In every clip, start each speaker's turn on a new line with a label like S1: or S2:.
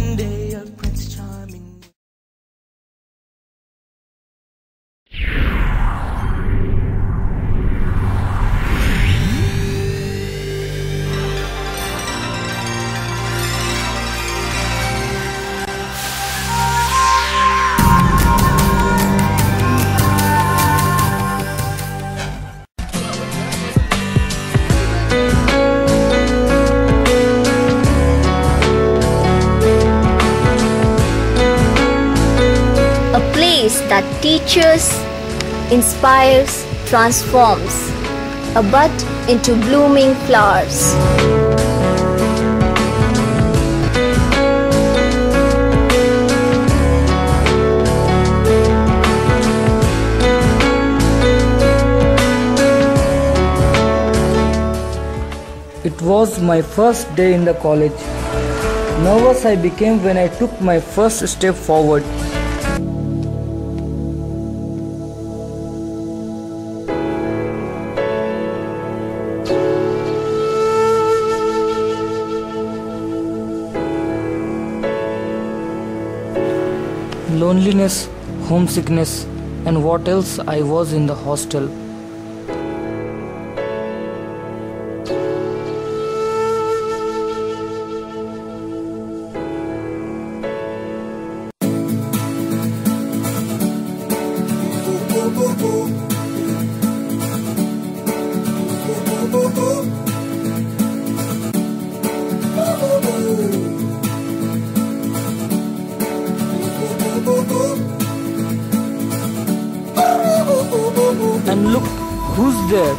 S1: Monday. That teaches, inspires, transforms. Uh, A bud into blooming flowers.
S2: It was my first day in the college. Nervous I became when I took my first step forward. Loneliness, homesickness, and what else I was in the hostel. There.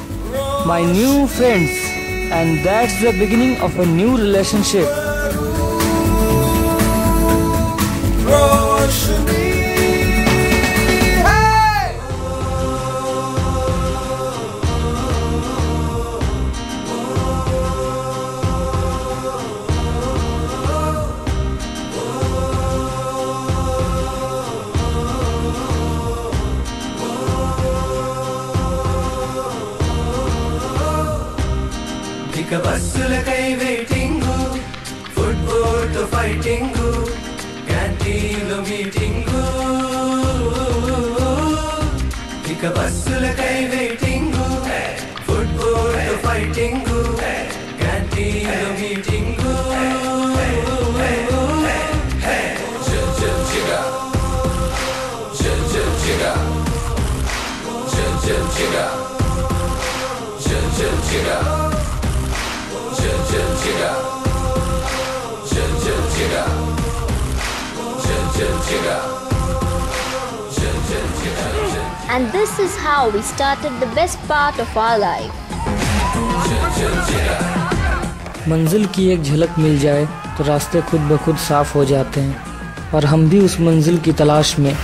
S2: My new friends. And that's the beginning of a new relationship.
S3: ఇక బస్సులకై waiting ఫుట్బాల్తో fighting క్యాంటీన్లో meeting ఇక బస్సులకై waiting ఫుట్బాల్తో fighting క్యాంటీన్లో meeting Jil
S1: And this is how we started the best part of our life.
S2: मंजिल की एक झलक मिल जाए तो रास्ते खुद ब खुद साफ़ हो जाते हैं। और हम भी उस मंजिल की तलाश में।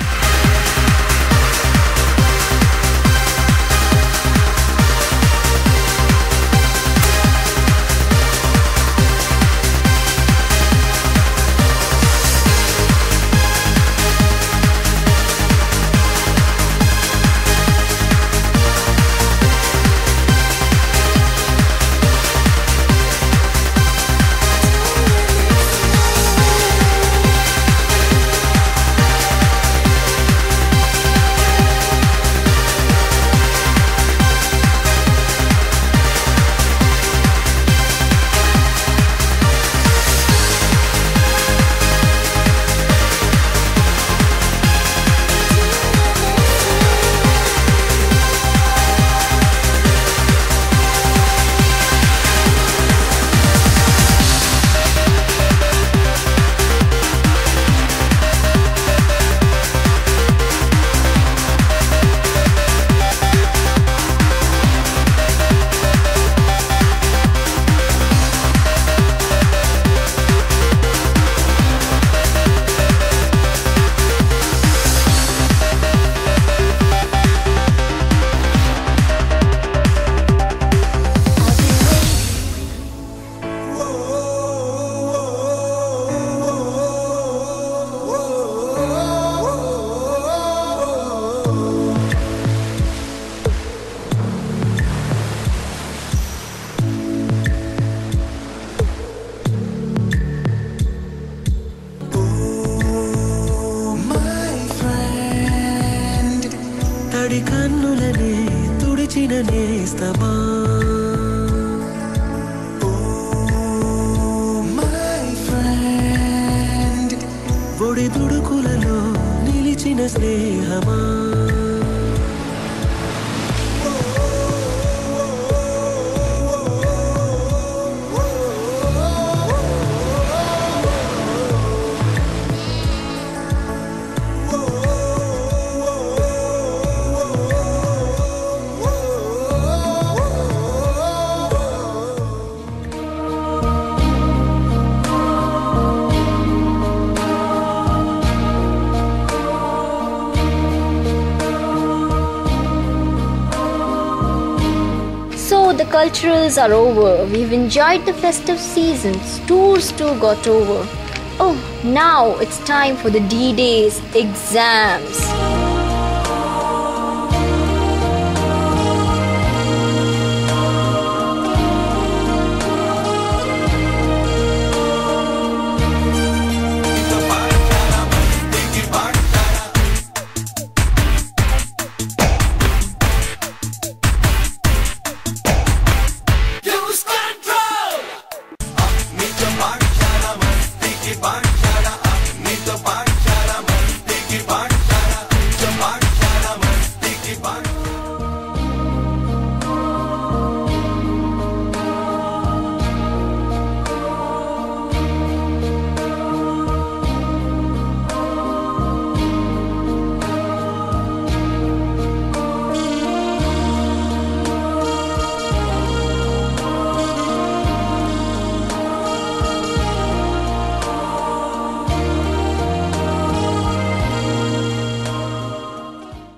S4: కన్నులనే తుడిచిన నేస్తమా? ఒడి దుడుకులలో నిలిచిన స్నేహమా?
S1: Culturals are over. We've enjoyed the festive seasons. Tours too got over. Oh, now it's time for the D days exams.